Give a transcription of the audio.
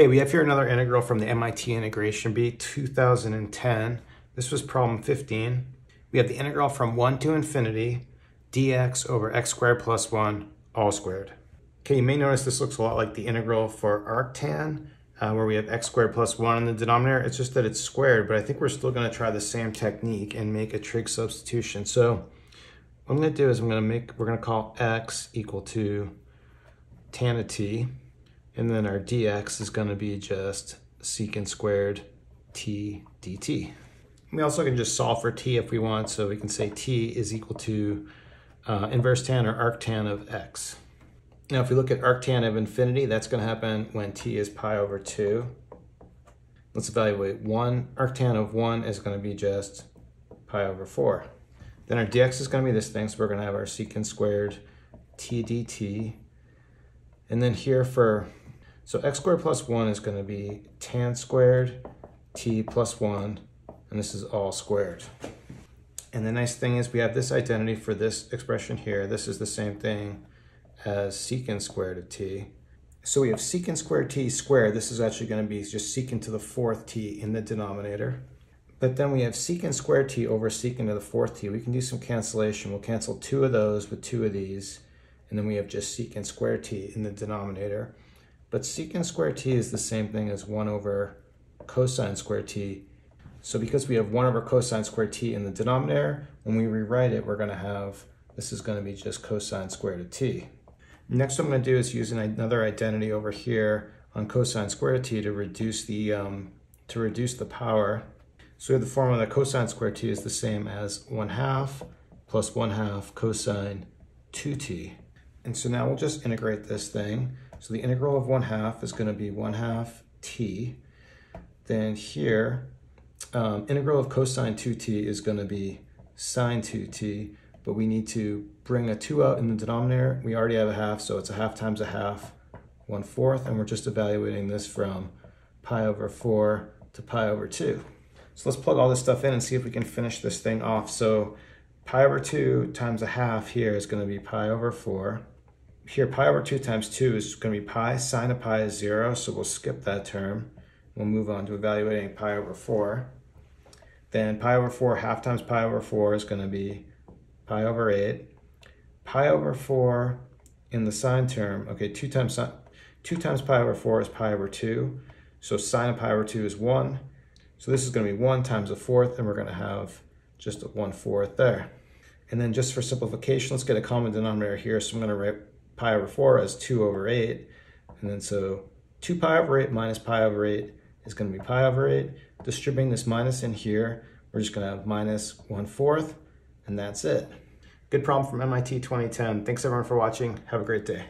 Okay, we have here another integral from the MIT Integration Bee 2010. This was problem 15. We have the integral from 1 to infinity dx over x squared plus 1 all squared. Okay, you may notice this looks a lot like the integral for arctan, uh, where we have x squared plus 1 in the denominator. It's just that it's squared, but I think we're still going to try the same technique and make a trig substitution. So what I'm going to do is I'm going to make, we're going to call x equal to tan of t. And then our dx is going to be just secant squared t dt. We also can just solve for t if we want, so we can say t is equal to uh, inverse tan or arctan of x. Now if we look at arctan of infinity, that's going to happen when t is pi over 2. Let's evaluate 1. Arctan of 1 is going to be just pi over 4. Then our dx is going to be this thing, so we're going to have our secant squared t dt. And then here for so x squared plus 1 is going to be tan squared t plus 1, and this is all squared. And the nice thing is we have this identity for this expression here. This is the same thing as secant squared of t. So we have secant squared t squared. This is actually going to be just secant to the fourth t in the denominator. But then we have secant squared t over secant to the fourth t. We can do some cancellation. We'll cancel two of those with two of these. And then we have just secant squared t in the denominator. But secant squared t is the same thing as 1 over cosine squared t. So because we have 1 over cosine squared t in the denominator, when we rewrite it, we're going to have, this is going to be just cosine squared of t. Next what I'm going to do is use another identity over here on cosine squared of t to reduce the, um, to reduce the power. So we have the formula that cosine squared t is the same as 1 half plus 1 half cosine 2t. And so now we'll just integrate this thing. So the integral of 1 half is going to be 1 half t. Then here, um, integral of cosine 2t is going to be sine 2t, but we need to bring a 2 out in the denominator. We already have a half, so it's a half times a half, 1 fourth, and we're just evaluating this from pi over 4 to pi over 2. So let's plug all this stuff in and see if we can finish this thing off. So pi over 2 times a half here is going to be pi over 4 here pi over 2 times 2 is going to be pi. Sine of pi is 0, so we'll skip that term. We'll move on to evaluating pi over 4. Then pi over 4, half times pi over 4 is going to be pi over 8. Pi over 4 in the sine term, okay, 2 times, 2 times pi over 4 is pi over 2. So sine of pi over 2 is 1. So this is going to be 1 times a fourth, and we're going to have just a 1 fourth there. And then just for simplification, let's get a common denominator here. So I'm going to write pi over 4 as 2 over 8. And then so 2 pi over 8 minus pi over 8 is going to be pi over 8. Distributing this minus in here, we're just going to have minus 1 fourth, and that's it. Good problem from MIT 2010. Thanks everyone for watching. Have a great day.